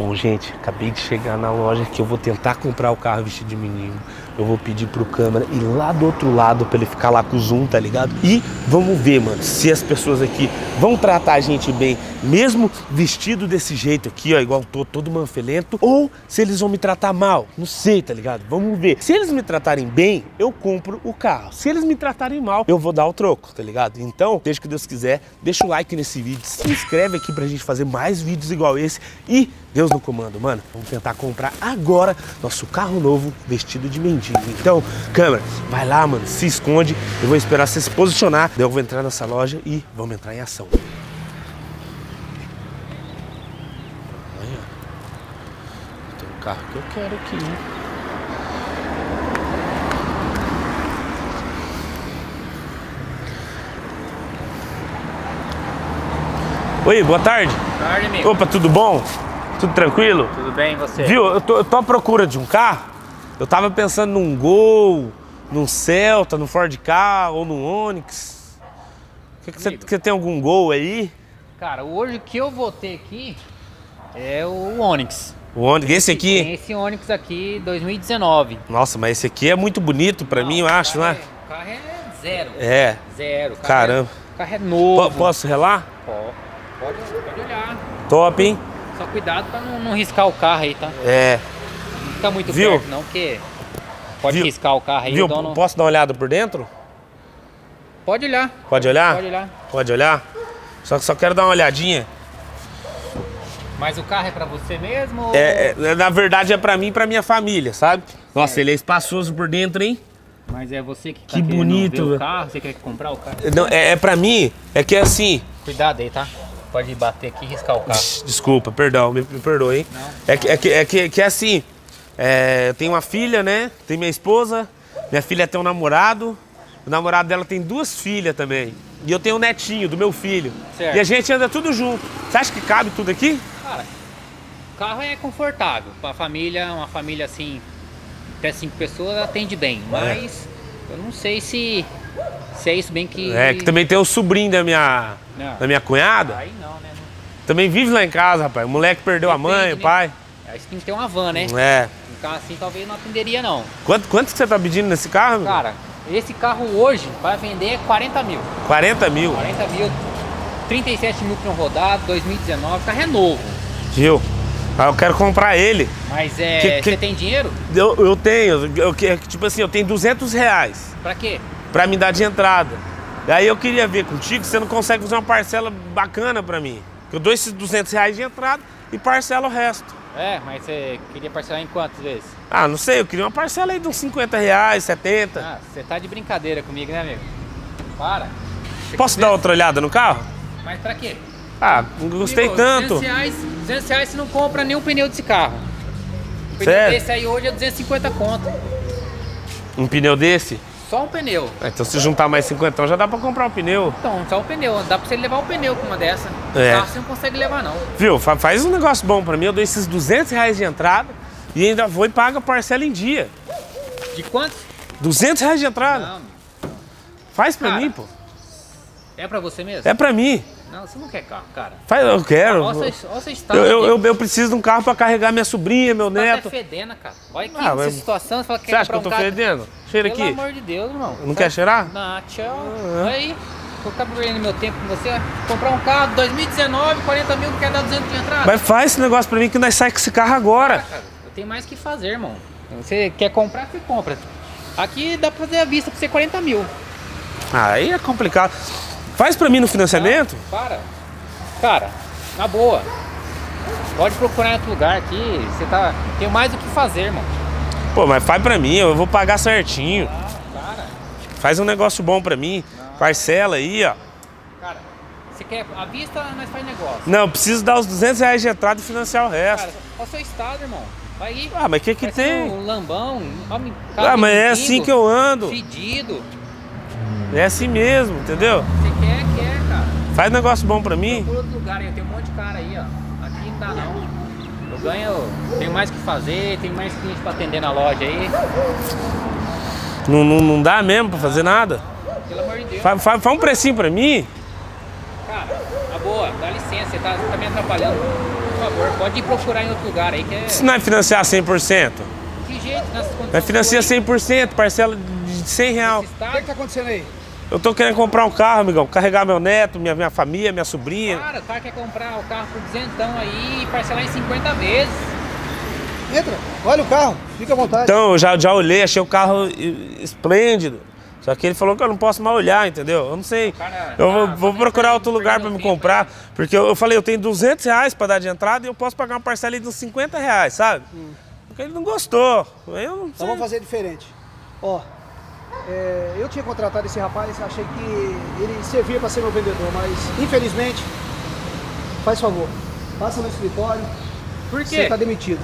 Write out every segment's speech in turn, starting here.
Bom, gente, acabei de chegar na loja que eu vou tentar comprar o carro vestido de menino. Eu vou pedir pro câmera ir lá do outro lado pra ele ficar lá com o zoom, tá ligado? E vamos ver, mano, se as pessoas aqui vão tratar a gente bem, mesmo vestido desse jeito aqui, ó, igual tô todo manfelento, ou se eles vão me tratar mal. Não sei, tá ligado? Vamos ver. Se eles me tratarem bem, eu compro o carro. Se eles me tratarem mal, eu vou dar o troco, tá ligado? Então, desde que Deus quiser, deixa o like nesse vídeo, se inscreve aqui pra gente fazer mais vídeos igual esse e Deus no comando, mano. Vamos tentar comprar agora nosso carro novo vestido de mendigo. Então, câmera, vai lá, mano, se esconde. Eu vou esperar você se posicionar. Daí eu vou entrar nessa loja e vamos entrar em ação. Tem um carro que eu quero aqui, hein? Oi, boa tarde. Boa tarde, amigo. Opa, tudo bom? Tudo tranquilo? Tudo bem, e você? Viu, eu tô, eu tô à procura de um carro. Eu tava pensando num Gol, num Celta, num Ford Ka ou num Onix. Você tem algum Gol aí? Cara, hoje o que eu vou ter aqui é o Onix. O Onix, esse Tem aqui? esse Onix aqui 2019. Nossa, mas esse aqui é muito bonito pra mim, eu acho, né? é- O carro é zero. É. Zero. Carro Caramba. É, o carro é novo. posso relar? Pode, pode olhar. Top, hein? Só cuidado pra não, não riscar o carro aí, tá? É. Não fica muito Viu? perto não, porque pode Viu? riscar o carro aí. Viu? dono... Posso dar uma olhada por dentro? Pode olhar. Pode olhar? Pode olhar. Pode olhar? Só que só quero dar uma olhadinha. Mas o carro é pra você mesmo? ou- É, é, na verdade é pra mim e pra minha família, sabe? Nossa, ele é espaçoso por dentro, hein? Mas é você que, tá Que bonito, ver o carro? Você quer comprar o carro? Não, é, é pra mim, é que assim. Cuidado aí, tá? Pode bater aqui e riscar o carro. Desculpa, perdão, me, me perdoe, hein? Não. É que é, que, é, que, que é assim. é, eu tenho uma filha, né? Tem minha esposa. Minha filha tem um namorado. O namorado dela tem duas filhas também. E eu tenho um netinho do meu filho. Certo. E a gente anda tudo junto. Você acha que cabe tudo aqui? Cara, o carro é confortável. Pra família, uma família assim, até cinco pessoas, atende bem. Mas eu não sei se, se é isso bem que. É, que também tem o sobrinho da minha, Não. da minha cunhada. Aí não, né? Também vive lá em casa, rapaz. O moleque perdeu a Depende, mãe, o né? pai. Aí você tem que ter uma van, né? É. Um carro assim talvez não atenderia, não. Quanto, quanto que você tá pedindo nesse carro? Cara, esse carro hoje vai vender 40 mil. 40 mil. 40 mil, 37 mil para um rodado, 2019, o carro é novo. Viu? Ah, eu quero comprar ele. Mas é. Que- que- Você tem dinheiro? Eu, eu tenho, eu, que- tipo assim, eu tenho 200 reais Pra quê? Pra me dar de entrada. Daí eu queria ver contigo se você não consegue fazer uma parcela bacana pra mim. Eu dou esses 200 reais de entrada e parcelo o resto. É, mas você queria parcelar em quantas vezes? Ah, não sei, eu queria uma parcela aí de uns 50 reais, 70. Ah, você tá de brincadeira comigo, né, amigo? Para. Você Posso dar outra olhada no carro? Mas pra quê? Ah, não gostei Amigo, tanto. 200 reais, 200 reais você não compra nenhum pneu desse carro. O pneu Sério? desse aí hoje é 250 conto. Um pneu desse? Só um pneu. Ah, Então se juntar mais 50 já dá pra comprar um pneu. Então, só um pneu. Dá pra você levar o pneu com uma dessa. É. Carro você não consegue levar, não. Viu? Fa- Faz um negócio bom pra mim. Eu dou esses 200 reais de entrada e ainda vou e pago a parcela em dia. De quantos? 200 reais de entrada. Não. Faz pra Cara. mim, pô. É pra você mesmo? É pra mim. Não, você não quer carro, cara. Faz, eu quero. Olha seu estado. Eu, eu, eu, preciso de um carro pra carregar minha sobrinha, meu Tá neto. até fedendo, cara. Olha aqui Ah, nessa mas- situação, você fala que Você acha que eu tô um fedendo? Cheira Pelo aqui. amor de Deus, irmão. Não quer cheirar? Não, tchau. Ah. Aí, vou ficar perdendo meu tempo com você. Comprar um carro 2019, 40 mil, quer dar 200 de entrada. Mas faz esse negócio pra mim que nós saímos com esse carro agora. Cara, eu tenho mais o que fazer, irmão. Você quer comprar, você compra. Aqui dá pra fazer a vista pra você 40 mil. Ah, aí é complicado. Faz pra mim no financiamento? Para. Cara, na boa. Pode procurar em outro lugar aqui. Você tá. Tem mais o que fazer, irmão. Pô, mas faz pra mim, eu vou pagar certinho. Ah, cara. Faz um negócio bom pra mim. Parcela aí, ó. Cara, você quer a vista, nós faz negócio. Não, eu preciso dar os 200 reais de entrada e financiar o resto. Cara, qual o seu estado, irmão? Vai aí. Ah, mas o que que tem? Um lambão, homem, Ah, mas é assim que eu ando. Fedido. É assim mesmo, entendeu? Você. Faz negócio bom pra mim. Procura outro lugar aí, tem um monte de cara aí, ó. Aqui não dá não. Eu ganho, tenho mais o que fazer, tem mais cliente pra atender na loja aí. Não, não, não dá mesmo pra fazer nada. Pelo amor de Deus. Faz, faz, faz um precinho pra mim. Cara, na boa. dá licença, você tá, tá me atrapalhando. Por favor, pode ir procurar em outro lugar aí que é. Se não é financiar 100%, Que jeito, nessas condições. é financiar 100%, parcela de 100 real. O que, que tá acontecendo aí? Eu tô querendo comprar um carro, amigão, carregar meu neto, minha, minha família, minha sobrinha. Cara, o cara quer comprar o carro por duzentão aí e parcelar em 50 vezes. Entra, olha o carro, fica à vontade. Então, eu já, já olhei, achei o carro esplêndido. Só que ele falou que eu não posso mais olhar, entendeu? Eu não sei. Cara, Eu vou, tá- vou tá procurar outro lugar pra perdendo me tempo comprar. Porque eu, eu falei, eu tenho 200 reais pra dar de entrada e eu posso pagar uma parcela aí de uns 50 reais, sabe? Porque ele não gostou. Eu não Então sei. vamos fazer diferente. Ó, é, eu tinha contratado esse rapaz, achei que ele servia para ser meu vendedor, mas infelizmente, faz favor, passa no escritório, Por você quê? está demitido.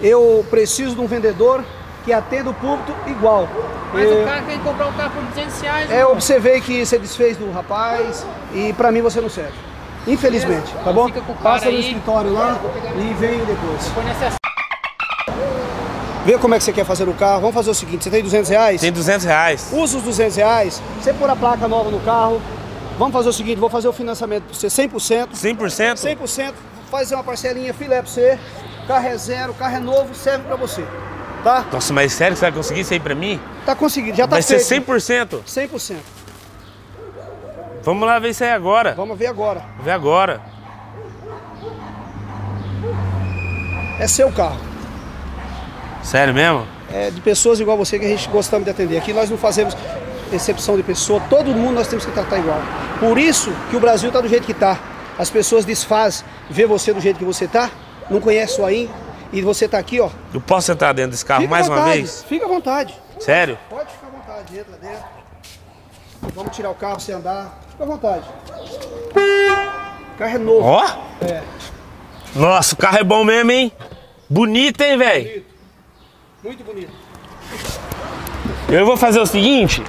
Eu preciso de um vendedor que atenda o público igual. Mas o cara quer comprar o carro por 200 reais. É, eu observei que você desfez do rapaz e pra mim você não serve. Infelizmente, tá bom? Fica com o cara Passa no aí. escritório lá e vem depois. Vê como é que você quer fazer o carro. Vamos fazer o seguinte, você tem 200 reais? Tem 200 reais. Usa os 200 reais, você pôr a placa nova no carro. Vamos fazer o seguinte, vou fazer o financiamento pra você 100%. 100%? 100%, fazer uma parcelinha filé pra você. Carro é zero, carro é novo, serve pra você. Tá? Nossa, mas sério que você vai conseguir isso aí pra mim? Tá conseguindo, já tá vai ser feito. 100%. 100%. Vamos lá ver isso aí agora. Vamos ver agora. Ver agora. É seu carro. Sério mesmo? É de pessoas igual você que a gente gostamos de atender. Aqui nós não fazemos exceção de pessoa, todo mundo nós temos que tratar igual. Por isso que o Brasil está do jeito que está. As pessoas desfazem, vê você do jeito que você tá, não conhece o AIM, e você tá aqui, ó. Eu posso entrar dentro desse carro Fica mais à uma vontade, vez? Fica à vontade. Sério? Pode ficar à vontade, entra dentro. Vamos tirar o carro você andar. Fica à vontade. O carro é novo. Ó! É, Nossa, o carro é bom mesmo, hein? Bonito, hein, velho? Muito bonito. Eu vou fazer o seguinte,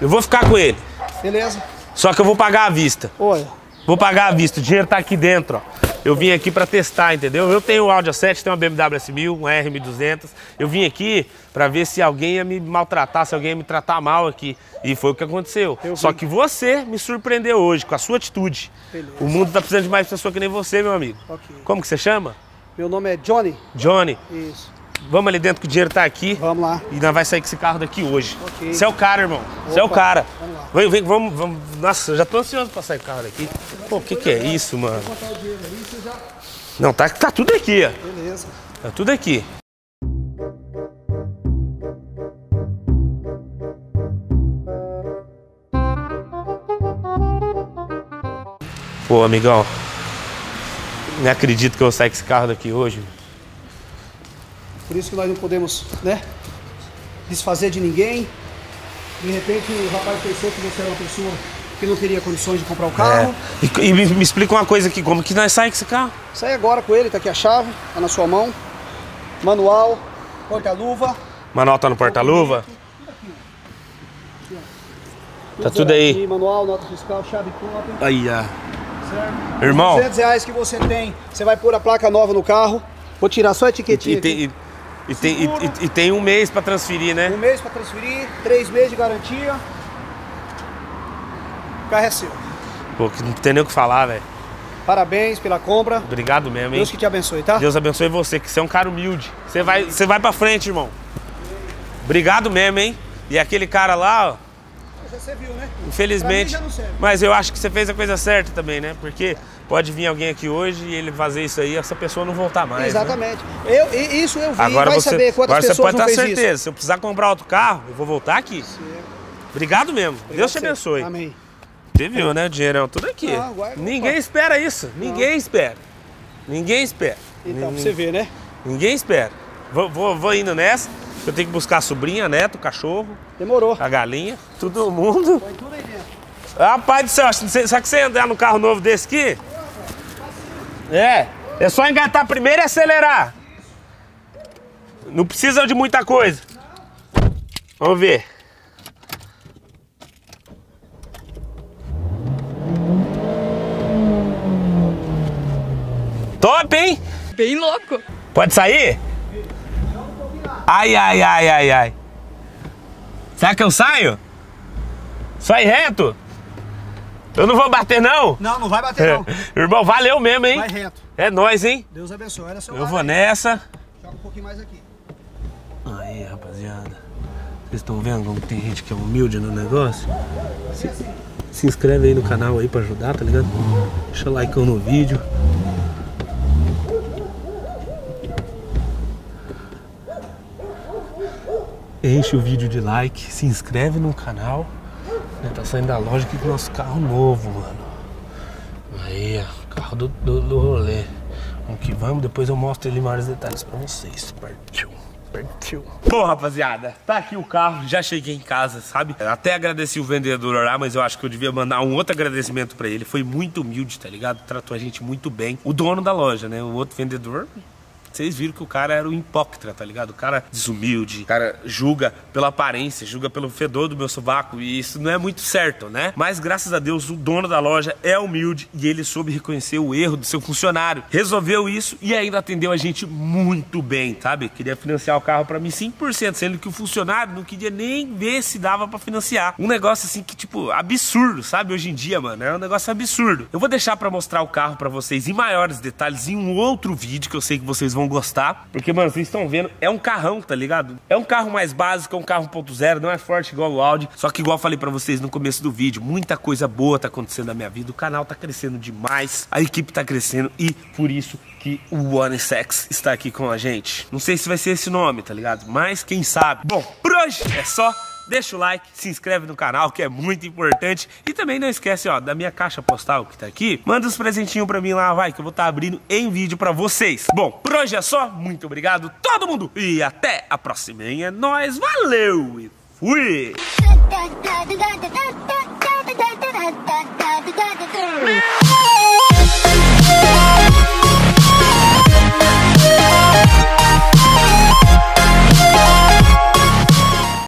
eu vou ficar com ele. Beleza? Só que eu vou pagar à vista. Olha, Vou pagar à vista, o dinheiro tá aqui dentro, ó. Eu vim aqui pra testar, entendeu? Eu tenho o Audi A7, tenho uma BMW S1000, um R1200. Eu vim aqui pra ver se alguém ia me maltratar, se alguém ia me tratar mal aqui. E foi o que aconteceu. Eu Só vi. que você me surpreendeu hoje com a sua atitude. Beleza. O mundo tá precisando de mais pessoas que nem você, meu amigo. Ok. Como que você chama? meu nome é Johnny. Johnny. Isso. Vamos ali dentro que o dinheiro tá aqui. Vamos lá. E nós vai sair com esse carro daqui hoje. Você é o cara, irmão. Você é o cara. vamos lá. Vem, vem, vamos, vamos. Nossa, eu já tô ansioso pra sair com o carro daqui. Pô, o que que é isso, mano? Você já. Não, tá, tá tudo aqui, ó. Beleza. Tá tudo aqui. Pô, amigão. Nem acredito que eu vou sair com esse carro daqui hoje. Por isso que nós não podemos, né? Desfazer de ninguém. De repente o rapaz pensou que você era uma pessoa que não teria condições de comprar o carro. É. E, e me, me explica uma coisa aqui, como que nós saímos com esse carro? Sai agora com ele, tá aqui a chave, tá na sua mão. Manual, porta-luva. Manual tá no porta-luva? Tá tudo aí. Aqui, manual, nota fiscal, chave própria. Aí, ó. Certo? Irmão. 200 reais que você tem, você vai pôr a placa nova no carro. Vou tirar só a etiquetinha E e, e tem, e- e- tem um mês pra transferir, né? Um mês para transferir, três meses de garantia. O carro é seu. Pô, não tem nem o que falar, velho. Parabéns pela compra. Obrigado mesmo, hein? Deus que te abençoe, tá? Deus abençoe você, que você é um cara humilde. Você vai, você vai pra frente, irmão. Obrigado mesmo, hein? E aquele cara lá, ó, Você viu, né? infelizmente. Pra mim já não serve. Mas eu acho que você fez a coisa certa também, né? Porque pode vir alguém aqui hoje e ele fazer isso aí essa pessoa não voltar mais. né? Exatamente. Eu, e- isso eu vi, Agora vai você, saber quantas agora você pessoas pode não ter fez certeza. Se eu precisar comprar outro carro, eu vou voltar aqui. isso. Obrigado mesmo. Deus te Você. abençoe. Amém. Você viu, né? O dinheirão tudo aqui. Ah, guarda. Ninguém espera isso. Ninguém espera. Ninguém espera. Então, pra você ver, né? Ninguém espera. Vou, vou, vou indo nessa. Eu tenho que buscar a sobrinha, neto, o cachorro, Demorou. a galinha, todo mundo. Põe tudo aí dentro. Rapaz do céu, você- sabe que você andar num carro novo desse aqui? É. É só engatar primeiro e acelerar. Não precisa de muita coisa. Vamos ver. Top, hein? Bem louco. Pode sair? Ai, ai, ai, ai, ai. Será que eu saio? Sai reto? Eu não vou bater, não? Não, não vai bater não. Irmão, valeu mesmo, hein? Vai reto. É nóis, hein? Deus abençoe. Olha seu Eu vou aí. nessa. Joga um pouquinho mais aqui. Aí, rapaziada. Vocês estão vendo como tem gente que é humilde no negócio? Se, se inscreve aí no canal aí pra ajudar, tá ligado? Deixa o like no vídeo. Enche o vídeo de like, se inscreve no canal. Né? Tá saindo da loja aqui com o nosso carro novo, mano. Aí, ó, carro do, do, do rolê. Vamos que vamos, depois eu mostro ali maiores detalhes pra vocês. Partiu. Bom, rapaziada, tá aqui o carro, já cheguei em casa, sabe? Até agradeci o vendedor lá, mas eu acho que eu devia mandar um outro agradecimento pra ele. Foi muito humilde, tá ligado? Tratou a gente muito bem. O dono da loja, né? O outro vendedor, vocês viram que o cara era um hipócrita, tá ligado? O cara desumilde, o cara julga pela aparência, julga pelo fedor do meu sovaco e isso não é muito certo, né? Mas graças a Deus o dono da loja é humilde e ele soube reconhecer o erro do seu funcionário. Resolveu isso e ainda atendeu a gente muito bem, sabe? Queria financiar o carro pra mim 100%, sendo que o funcionário não queria nem ver se dava pra financiar. Um negócio assim que tipo absurdo, sabe? Hoje em dia, mano, é um negócio absurdo. Eu vou deixar pra mostrar o carro pra vocês em maiores detalhes em um outro vídeo que eu sei que vocês vão gostar, porque mano, vocês estão vendo, é um carrão, tá ligado? É um carro mais básico, é um carro 1.0, não é forte igual o Audi, só que igual eu falei pra vocês no começo do vídeo, muita coisa boa tá acontecendo na minha vida, o canal tá crescendo demais, a equipe tá crescendo e por isso que o One Sex está aqui com a gente. Não sei se vai ser esse nome, tá ligado? Mas quem sabe. Bom, por hoje é só. Deixa o like, se inscreve no canal, que é muito importante. E também não esquece, ó, da minha caixa postal que tá aqui. Manda uns presentinhos pra mim lá, vai, que eu vou estar tá abrindo em vídeo pra vocês. Bom, por hoje é só. Muito obrigado, todo mundo. E até a próxima. É nóis, valeu e fui!